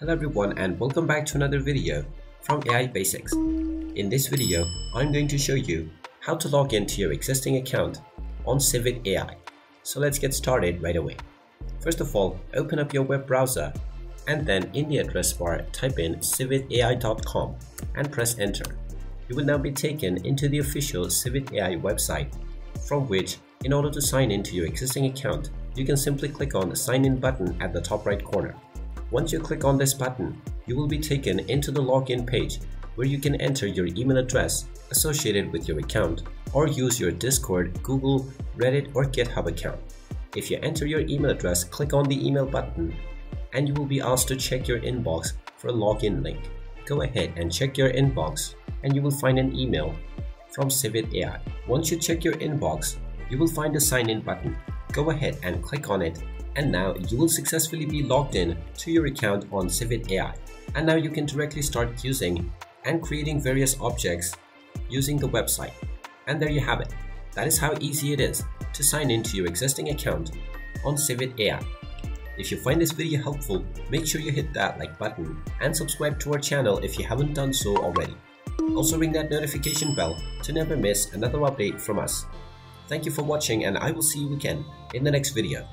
Hello everyone and welcome back to another video from AI Basics. In this video, I'm going to show you how to log into your existing account on Civit AI. So let's get started right away. First of all, open up your web browser and then in the address bar type in civitai.com and press enter. You will now be taken into the official Civit AI website from which in order to sign into your existing account, you can simply click on the sign in button at the top right corner. Once you click on this button, you will be taken into the login page where you can enter your email address associated with your account or use your Discord, Google, Reddit or GitHub account. If you enter your email address, click on the email button and you will be asked to check your inbox for a login link. Go ahead and check your inbox and you will find an email from Civit AI. Once you check your inbox, you will find a sign in button. Go ahead and click on it and now you will successfully be logged in to your account on Civit AI. And now you can directly start using and creating various objects using the website. And there you have it. That is how easy it is to sign into your existing account on Civit AI. If you find this video helpful, make sure you hit that like button and subscribe to our channel if you haven't done so already. Also ring that notification bell to never miss another update from us. Thank you for watching and I will see you again in the next video.